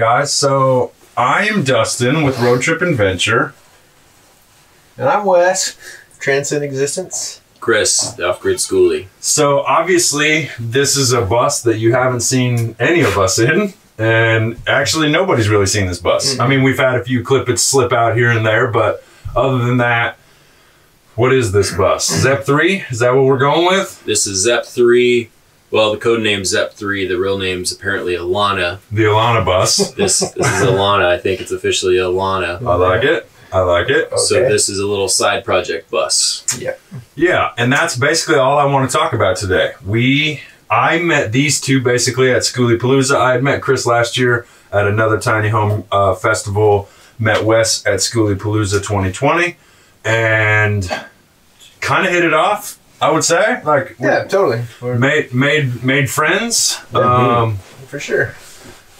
All right, guys. So I am Dustin with Roadtrip N Venture. And I'm Wes, Transcend Existence. Chris, the Off Grid Skoolie. So obviously, this is a bus that you haven't seen any of us in. And actually, nobody's really seen this bus. Mm-hmm. I mean, we've had a few clip it slip out here and there, but other than that, what is this bus? Zep 3? Is that what we're going with? This is Zep 3. Well, the code name's Zep 3. The real name's apparently Alana. The Alana bus. This, this is Alana. I think it's officially Alana. I like it. I like it. So this is a little side project bus. Yeah. Yeah, and that's basically all I want to talk about today. We, I met these two basically at Skooliepalooza. I had met Chris last year at another tiny home uh, festival. Met Wes at Skooliepalooza 2020, and kind of hit it off. I would say, like, Yeah, totally. We're, made made made friends. Yeah. Um, for sure.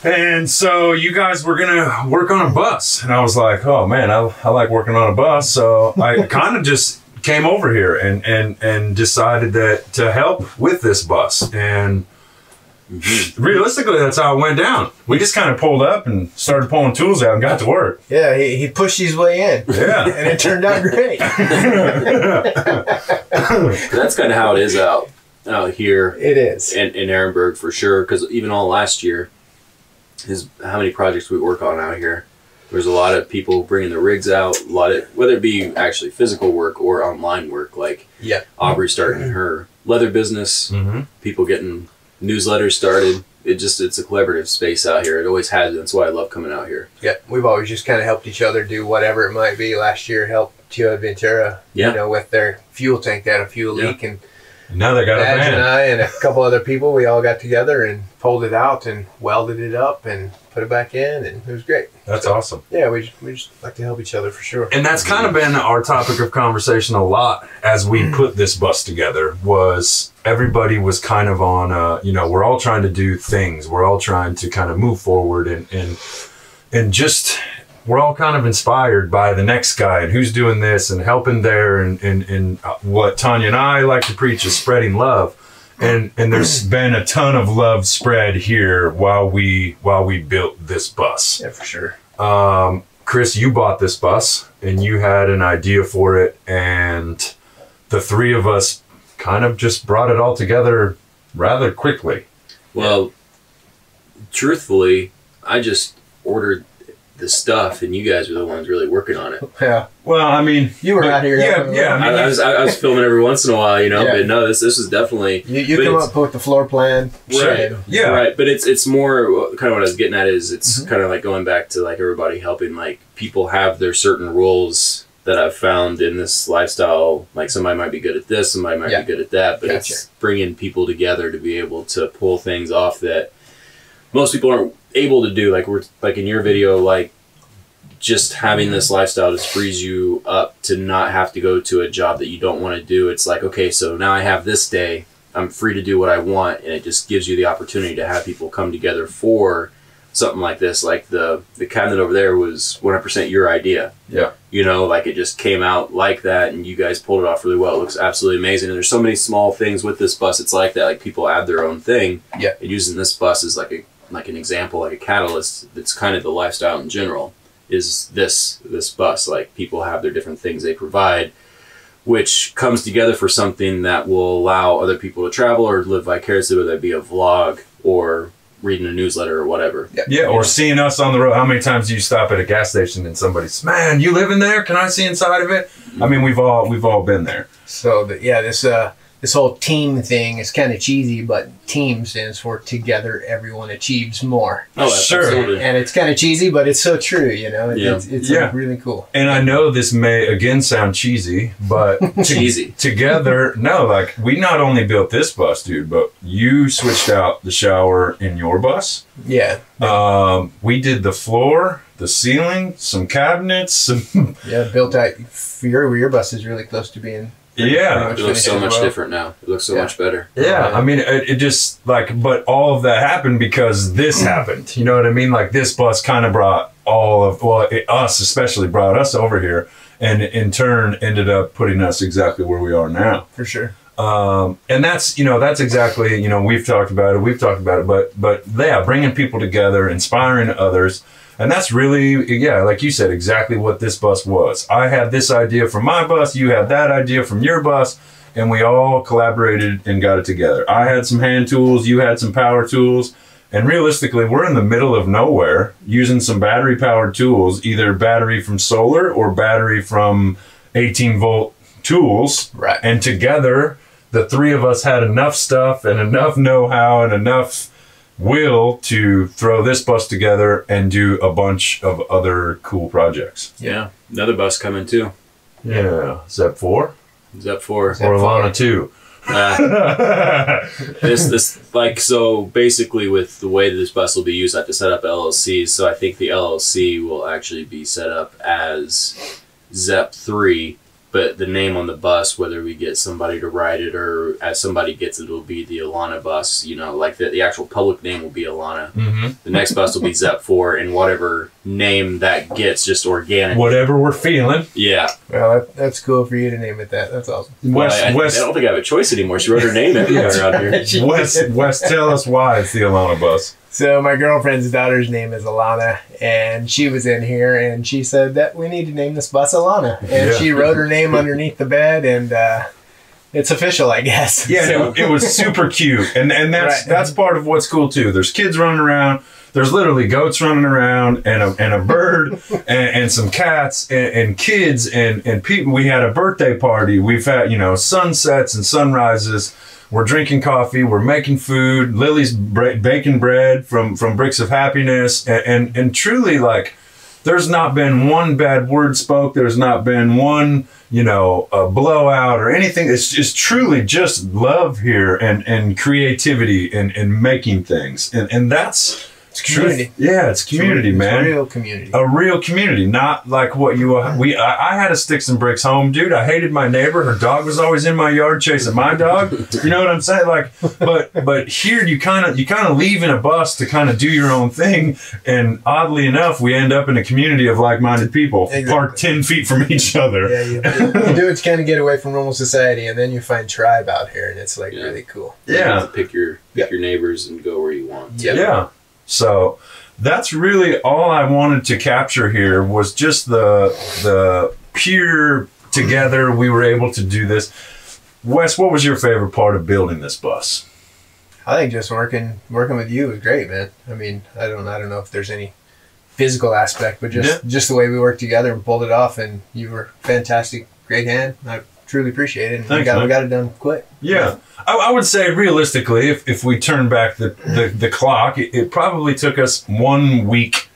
and so you guys were gonna work on a bus, and I was like, "Oh man, I, I like working on a bus." So I kind of just came over here and and and decided that to help with this bus. And realistically, that's how it went down. We just kind of pulled up and started pulling tools out and got to work. Yeah, he, he pushed his way in. Yeah. and it turned out great. That's kind of how it is out out here it is. in, in Ehrenberg for sure. Because even all last year, is how many projects we work on out here. There's a lot of people bringing the rigs out. A lot of whether it be actually physical work or online work, like Yeah. Aubrey starting her leather business. hmm people getting newsletters started. It just it's a collaborative space out here. It always has. been. That's why I love coming out here. Yeah, we've always just kind of helped each other do whatever it might be. Last year, helped Tio Ventura, Yeah. you know, with their fuel tank. They had a fuel Yeah. leak, and Now they got a Badge and. I and a couple other people, we all got together and pulled it out and welded it up and put it back in, and it was great. That's awesome. Yeah, we just, we just like to help each other for sure. and that's kind of been our topic of conversation a lot as we put this bus together was everybody was kind of on uh, you know we're all trying to do things we're all trying to kind of move forward and and and just we're all kind of inspired by the next guy and who's doing this and helping there and and, and uh, what Tonya and i like to preach is spreading love and and there's been a ton of love spread here while we while we built this bus Yeah, for sure. um, Chris, you bought this bus and you had an idea for it, and the three of us kind of just brought it all together rather quickly. Well, truthfully, I just ordered the stuff, and you guys were the ones really working on it. Yeah, Well, I mean, You were but- out here Yeah, yeah. I I, mean, I you- was I, I was filming every once in a while, you know. Yeah. But no, this this was definitely you, you come up with the floor plan. Right. and- yeah. Right, but it's it's more kind of what I was getting at is it's Mhm. kind of like going back to like everybody helping like people have their certain roles that I've found in this lifestyle. Like somebody might be good at this, somebody might Yeah. be good at that, but Gotcha. it's bringing people together to be able to pull things off that most people aren't able to do. Like we're like in your video, like just having this lifestyle just frees you up to not have to go to a job that you don't want to do. It's like, okay, so now I have this day. I'm free to do what I want, and it just gives you the opportunity to have people come together for something like this. Like the the cabinet over there was 100% your idea. Yeah. You know, like it just came out like that, and you guys pulled it off really well. It looks absolutely amazing. And there's so many small things with this bus. It's like that. Like people add their own thing. Yeah. And using this bus is like a like an example, like a catalyst. That's kind of the lifestyle in general. Is this this bus like people have their different things they provide which comes together for something that will allow other people to travel or live vicariously, whether it be a vlog or reading a newsletter or whatever. Yeah, yeah or seeing us on the road. How many times do you stop at a gas station and somebody's, man, you live in there? Can I see inside of it? I mean, we've all we've all been there. So the, yeah, this uh this whole team thing is kind of cheesy, but team stands for together everyone achieves more. Oh, Sure. absolutely. And it's kind of cheesy, but it's so true, you know. It, Yeah. It's, it's Yeah. really cool. And I know this may again sound cheesy, but Cheesy. together, no, like we not only built this bus, dude, but you switched out the shower in your bus. Yeah, Um, we did the floor, the ceiling, some cabinets, some yeah. Built out. Your your bus is really close to being. Yeah. It looks so much well. different now. It looks so Yeah. much better. Yeah, I mean, it, it just like, but all of that happened because this happened. You know what I mean? Like this bus kind of brought all of, well, it, us especially brought us over here, and in turn ended up putting us exactly where we are now. for sure. Um, and that's you know that's exactly you know we've talked about it we've talked about it but but yeah bringing people together inspiring others and that's really yeah like you said exactly what this bus was. I had this idea from my bus you had that idea from your bus and we all collaborated and got it together. I had some hand tools you had some power tools and realistically we're in the middle of nowhere using some battery powered tools either battery from solar or battery from 18 volt tools. Right. and together the three of us had enough stuff and enough know-how and enough will to throw this bus together and do a bunch of other cool projects. Yeah. Another bus coming too. Yeah. Zep 4 Zep four. Zep or four. Lana 2. Uh, this this like so basically with the way that this bus will be used, I have to set up LLCs. So I think the LLC will actually be set up as Zep three, but the name on the bus, whether we get somebody to ride it or as somebody gets it, it'll be the Alana bus. You know, like the, the actual public name will be Alana. mm-hmm. The next bus will be Zep four, and whatever name that gets, just organic. Whatever we're feeling. Yeah. Well, that, that's cool for you to name it that. That's awesome. Well, Wes, I, I don't think I have a choice anymore. She wrote her name everywhere around here. Wes, Wes, tell us why it's the Alana bus. So my girlfriend's daughter's name is Alana, and she was in here, and she said that we need to name this bus Alana, and Yeah. she wrote her name underneath the bed, and uh, it's official, I guess. Yeah, So- it, it was super cute, and and that's Right. that's part of what's cool too. There's kids running around. There's literally goats running around, and a and a bird, and, and some cats, and, and kids, and and people. We had a birthday party. We've had you know sunsets and sunrises. We're drinking coffee. We're making food. Lily's bre- baking bread from from Bricks of Happiness, and, and and truly like there's not been one bad word spoke. There's not been one, you know, uh, blowout or anything. It's just truly just love here and, and creativity and, and making things. And, and that's It's community. Yeah, it's community, It's man. real community. a real community, not like what you we. I, I had a sticks and bricks home, dude. I hated my neighbor. Her dog was always in my yard chasing my dog. You know what I'm saying? Like, but but here you kind of you kind of leave in a bus to kind of do your own thing, and oddly enough, we end up in a community of like-minded people, Exactly. parked ten feet from each other. Yeah, you, you do it to kind of get away from normal society, and then you find tribe out here, and it's like Yeah. really cool. Yeah. to pick your pick your neighbors and go where you want. Yep. Yeah. So that's really all I wanted to capture here was just the the pure together we were able to do this. Wes, what was your favorite part of building this bus? I think just working working with you was great, man. I mean, I don't I don't know if there's any physical aspect, but just just the way we worked together and pulled it off, and you were fantastic, great hand. I truly appreciate it. And we Thanks, got man. we got it done quick. Yeah. I, I would say realistically, if, if we turn back the, the, the clock, it, it probably took us one week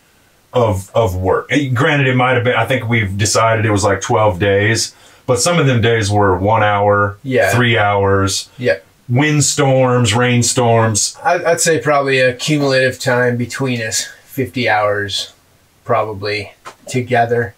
of of work. Eh, Granted, it might have been. I think we've decided it was like twelve days, but some of them days were one hour, Yeah. three hours, Yeah. windstorms, rainstorms. I'd, I'd say probably a cumulative time between us, 50 hours probably together.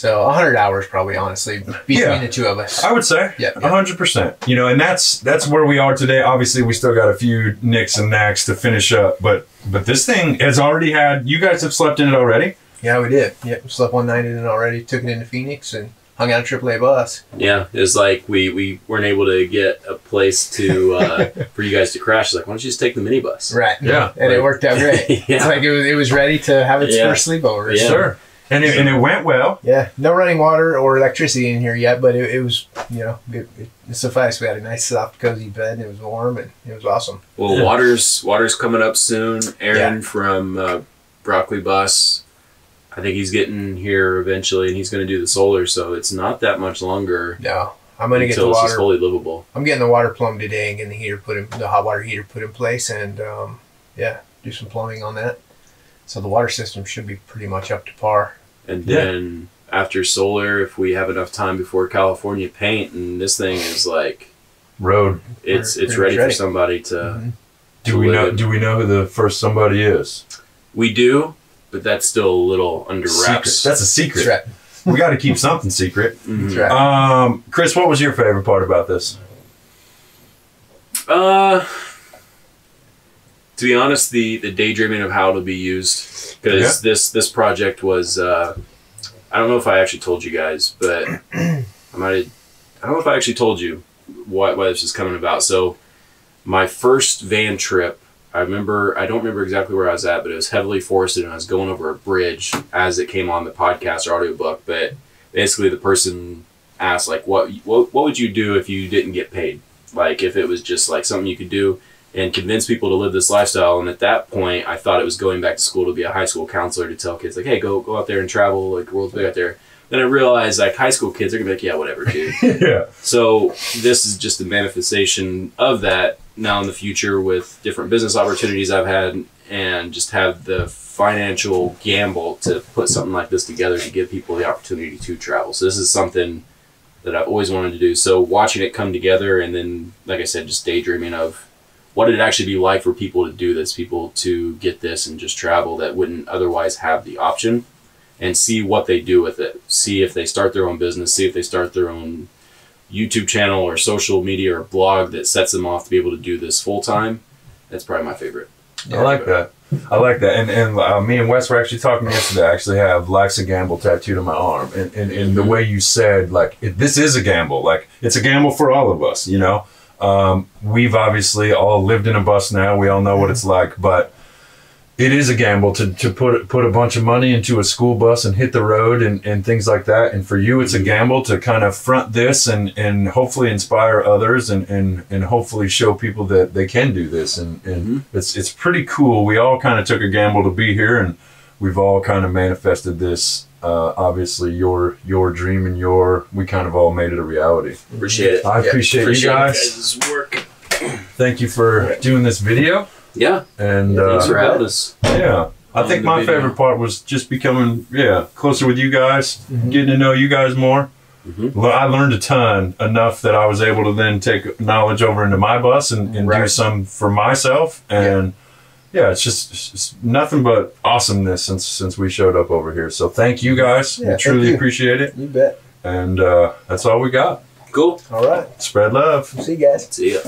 So 100 hours probably, honestly, between Yeah. the two of us. I would say, Yeah, a yeah. hundred percent. You know, and that's that's where we are today. Obviously, we still got a few nicks and knacks to finish up, but but this thing has already had. You guys have slept in it already. Yeah, we did. Yep, slept one night in it already, took it into Phoenix, and hung out a AAA bus. Yeah, it's like we, we weren't able to get a place to uh, for you guys to crash. It's like, why don't you just take the minibus? Right. Yeah. And it worked out great. Yeah. It's like it was, it was ready to have its Yeah. first sleepover. Yeah. Sure. And it, and it went well. Yeah, no running water or electricity in here yet, but it, it was, you know, it, it sufficed. We had a nice, soft, cozy bed, and it was warm, and it was awesome. Well, water's water's coming up soon. Aaron from uh, Broccoli Bus, I think he's getting here eventually, and he's going to do the solar. So it's not that much longer No, I'm gonna get the until it's just water. fully livable. I'm getting the water plumbed today and getting the heater put in, the hot water heater put in place, and um, yeah, do some plumbing on that. So the water system should be pretty much up to par. And Yeah. then after solar, if we have enough time before California paint, and this thing is like Road. it's it's ready, ready. for somebody to. Mhm. Do to we live know? in. Do we know who the first somebody is? We do, but that's still a little under Secret. wraps. That's a secret. That's right. We got to keep something secret. Mhm. That's right. Um, Chris, what was your favorite part about this? Uh, to be honest, the the daydreaming of how it'll be used because this this project was. Uh, I don't know if I actually told you guys, but I might. I don't know if I actually told you, why, why this is coming about. So, my first van trip, I remember, I don't remember exactly where I was at, but it was heavily forested and I was going over a bridge as it came on the podcast or audiobook. But basically, the person asked, like, what, what, what would you do if you didn't get paid? Like, if it was just like something you could do and convince people to live this lifestyle. And at that point, I thought it was going back to school to be a high school counselor to tell kids, like, hey, go, go out there and travel, like, the world's big out there. Then I realized like high school kids are gonna be like, yeah, whatever, dude. yeah. So this is just a manifestation of that now in the future with different business opportunities I've had and just have the financial gamble to put something like this together to give people the opportunity to travel. So this is something that I've always wanted to do. So watching it come together and then like I said, just daydreaming of what did it actually be like for people to do this, people to get this and just travel that wouldn't otherwise have the option and see what they do with it. See if they start their own business, see if they start their own YouTube channel or social media or blog that sets them off to be able to do this full time. That's probably my favorite. I like that. I like that. And and uh, me and Wes were actually talking yesterday. I actually have Life's a Gamble tattooed on my arm. And, and, and the way you said, like, it, this is a gamble. Like, it's a gamble for all of us, you know? Um, we've obviously all lived in a bus now. We all know what it's like. But it is a gamble to, to put put a bunch of money into a school bus and hit the road and, and things like that. And for you, it's a gamble to kind of front this and, and hopefully inspire others and, and, and hopefully show people that they can do this. And, and Mhm. it's it's pretty cool. We all kind of took a gamble to be here, and we've all kind of manifested this. Uh, obviously, your your dream and your we kind of all made it a reality. Appreciate it. I Yeah, appreciate, Appreciate you guys. guys' work. Thank you for doing this video. Yeah. And Thanks uh, for having us. yeah, I think my video. favorite part was just becoming yeah closer with you guys, Mhm. getting to know you guys more. Mhm. I learned a ton, enough that I was able to then take knowledge over into my bus and, and do some for myself. And yeah, it's just it's just nothing but awesomeness since since we showed up over here. So thank you guys. Yeah, we truly you. appreciate it. You bet. And uh, that's all we got. Cool. All right. Spread love. See you guys. See ya.